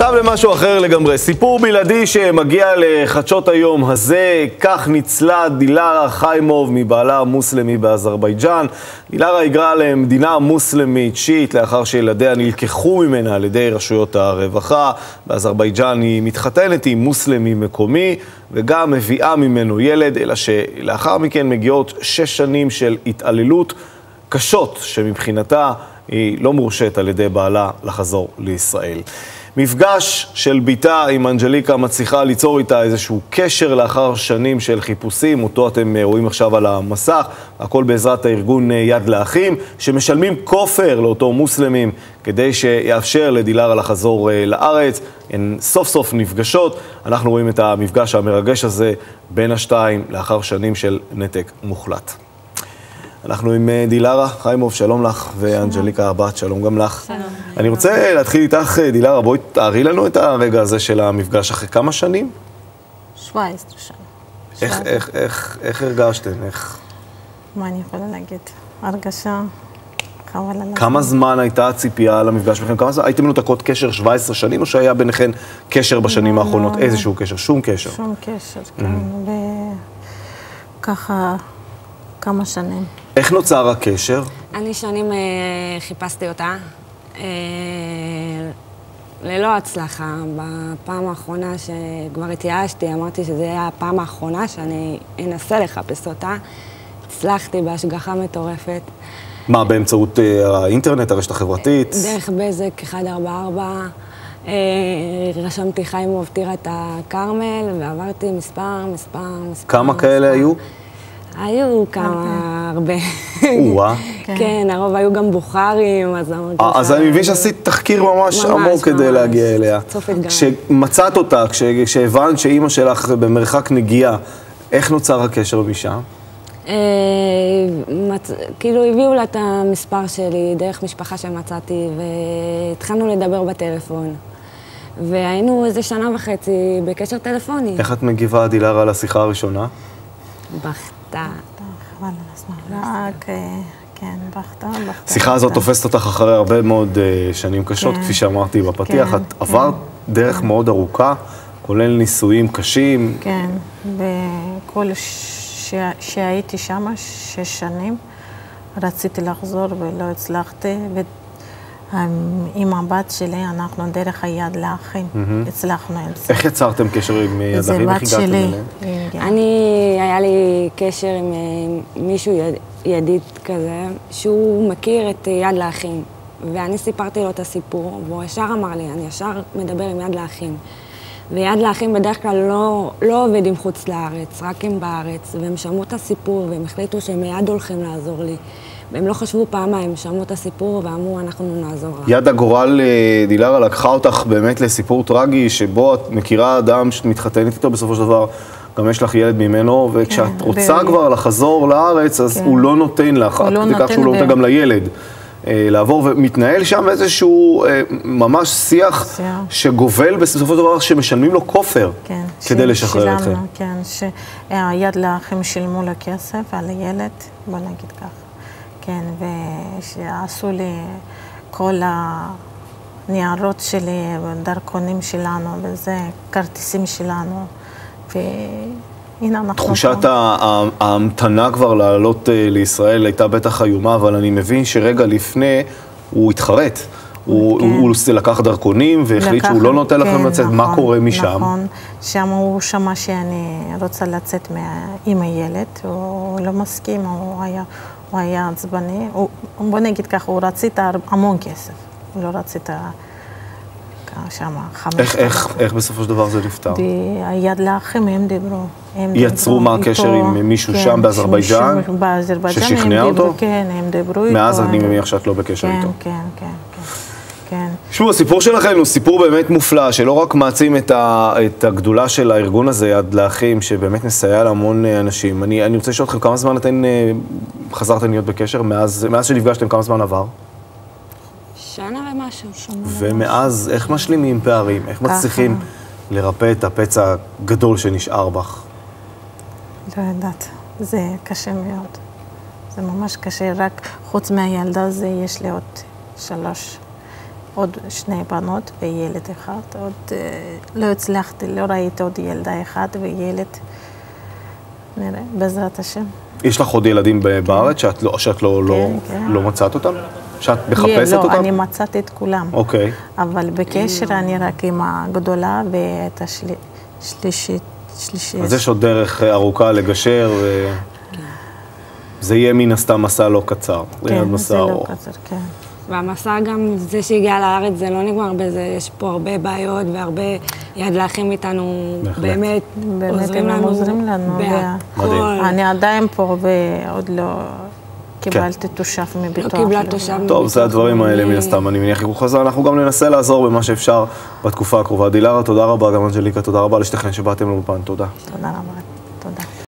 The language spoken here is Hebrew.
עכשיו למשהו אחר לגמרי. סיפור בלעדי שמגיע לחדשות היום הזה, כך ניצלה דילרה חיימוב מבעלה המוסלמי באזרבייג'אן. דילרה היגרה למדינה מוסלמית שיעית לאחר שילדיה נלקחו ממנה על ידי רשויות הרווחה. באזרבייג'אן היא מתחתנת עם מוסלמי מקומי וגם מביאה ממנו ילד, אלא שלאחר מכן מגיעות שש שנים של התעללות קשות שמבחינתה היא לא מורשית על ידי בעלה לחזור לישראל. מפגש של בתה עם אנג'ליקה מצליחה ליצור איתה איזשהו קשר לאחר שנים של חיפושים, אותו אתם רואים עכשיו על המסך, הכל בעזרת הארגון יד לאחים, שמשלמים כופר לאותו מוסלמים כדי שיאפשר לדילרה לחזור לארץ. הן סוף סוף נפגשות, אנחנו רואים את המפגש המרגש הזה בין השתיים לאחר שנים של נתק מוחלט. אנחנו עם דילרה חיימוב, שלום לך, ואנג'ליקה הבת, שלום גם לך. שלום. אני רוצה להתחיל איתך, דילרה, בואי תארי לנו את הרגע הזה של המפגש אחרי כמה שנים? 17 שנה. איך, איך, איך, איך הרגשתם? איך... מה אני יכולה להגיד? הרגשה חבל על הזמן. כמה זמן הייתה הציפייה למפגש שלכם? כמה זמן? הייתם מנותקות קשר 17 שנים, או שהיה ביניכן קשר בשנים לא, האחרונות? לא, איזשהו קשר? שום קשר. שום קשר, כן. וככה כמה שנים. איך נוצר הקשר? אני שנים אה, חיפשתי אותה, אה, ללא הצלחה. בפעם האחרונה שכבר התייאשתי, אמרתי שזו תהיה הפעם האחרונה שאני אנסה לחפש אותה. הצלחתי בהשגחה מטורפת. מה, באמצעות אה, האינטרנט, הרשת החברתית? דרך בזק 144. אה, רשמתי חיימוב טירת הכרמל, ועברתי מספר, מספר, מספר. כמה מספר. כאלה היו? היו כמה, הרבה. או-אה. כן, הרוב היו גם בוכרים, אז אמרתי... אה, אז אני מבין שעשית תחקיר ממש עמוק כדי. להגיע אליה. צופת גן. כשמצאת אותה, כש- כשהבנת שאימא שלך במרחק נגיעה, איך נוצר הקשר משם? אה. כאילו הביאו לה את המספר שלי דרך משפחה שמצאתי, והתחלנו לדבר בטלפון. והיינו איזה שנה וחצי בקשר טלפוני. איך את מגיבה, דילרה, על השיחה הראשונה? בכתה. חבל על הזמן. רק, כן, בכתה, בכתה. השיחה הזאת. תופסת אותך אחרי הרבה מאוד אה, שנים קשות, כן. כפי שאמרתי בפתיח. כן, את עברת דרך מאוד ארוכה, כולל נישואים קשים. כן, וכל ש... שהייתי שם שש שנים, רציתי לחזור ולא הצלחתי, ועם הבת שלי, אנחנו דרך היד לאחים, הצלחנו עם זה. איך יצרתם קשר עם אה, זה יזמים? איך הגעתם. אליהם? כן. אני, היה לי קשר עם אה, מישהו יד, ידיד כזה, שהוא מכיר את אה, יד לאחים. ואני סיפרתי לו את הסיפור, והוא ישר אמר לי, אני ישר מדבר עם יד לאחים. ויד לאחים בדרך כלל לא, לא עובד עם חוץ לארץ, רק עם בארץ. והם שמעו את הסיפור, והם החליטו שהם מיד הולכים לעזור לי. והם לא חשבו פעמיים, שמעו את הסיפור ואמרו, אנחנו נעזור לך. יד הגורל, אה, דילרה, לקחה אותך באמת לסיפור טרגי, שבו את מכירה אדם שאת מתחתנת איתו בסופו של דבר, גם יש לך ילד ממנו, וכשאת כן, רוצה ו- כבר לחזור לארץ, אז כן. הוא לא נותן לך, הוא עד לא כדי כך נותן שהוא לא נותן גם לילד. אה, לעבור, ומתנהל שם איזשהו אה, ממש שיח שיח. שגובל בסופו של דבר שמשלמים לו כופר כן, כדי ש- לשחרר שילמנו, אתכם. כן, שהיד לאחים שילמו לו כסף על הילד, בוא נגיד ככה. כן, ושעשו לי כל הניירות שלי, דרכונים שלנו, וזה, כרטיסים שלנו, והנה אנחנו תחושת ההמתנה כבר לעלות אה, לישראל הייתה בטח איומה, אבל אני מבין שרגע לפני הוא התחרט. הוא, כן. הוא, הוא לקח דרכונים והחליט שהוא לקח- לא נותן לכם כן, לצאת, מה נכון, קורה משם? נכון, שם הוא שמע שאני רוצה לצאת מה... עם הילד, הוא לא מסכים, הוא היה, הוא היה עצבני, הוא, בוא נגיד ככה, הוא רצית המון כסף, הוא לא רצית שם חמש... איך, איך, איך בסופו של דבר זה נפתר? היד לאחים הם דיברו. הם יצרו דיברו מה הקשר עם מישהו כן, שם באזרבייג'אן? באזרבייג'אן ששכנע דיברו, אותו? כן, הם דיברו איתו. מאז אני מניח שאת לא בקשר כן, איתו. כן, כן, כן, כן. תשמעו, הסיפור שלכם הוא סיפור באמת מופלא, שלא רק מעצים את, ה, את הגדולה של הארגון הזה, יד לאחים, שבאמת מסייע להמון אה, אנשים. אני, אני רוצה לשאול אתכם, כמה זמן אתן חזרתן להיות בקשר? מאז, מאז שנפגשתם, כמה זמן עבר? שנה ומשהו. ומאז, איך משלימים פערים? איך ככה. מצליחים לרפא את הפצע הגדול שנשאר בך? לא יודעת, זה קשה מאוד. זה ממש קשה, רק חוץ מהילדה הזו יש לי עוד שלוש עוד שני בנות וילד אחד. עוד אה, לא הצלחתי, לא ראיתי עוד ילדה אחת וילד. נראה, בעזרת השם. יש לך עוד ילדים בארץ שאת לא, שאת לא, לא, כן. לא מצאת אותם? שאת מחפשת לא, אותם? אני מצאתי את כולם. אוקיי. אבל בקשר אני רק עם הגדולה ואת השלישית. שלישית. אז יש עוד דרך אה, ארוכה לגשר, וזה יהיה מן הסתם מסע לא קצר. זה כן, זה לא. קצר, כן. והמסע גם, זה שהגיע לארץ, זה לא נגמר בזה, יש פה הרבה בעיות והרבה יד לאחים איתנו, בהחלט. באמת, באמת, עוזרים הם לנו עוזרים לנו, בהכל. אני עדיין פה ועוד לא קיבלתי תושב מביטוח. לא קיבלה. תושב טוב, זה הדברים האלה, מן. הסתם, אני מניח יקרו חזרה. אנחנו גם ננסה לעזור במה שאפשר בתקופה הקרובה. דילרה, תודה רבה, גם אנג'ליקה, תודה רבה לשתיכן שבאתם לאולפן, תודה. תודה רבה.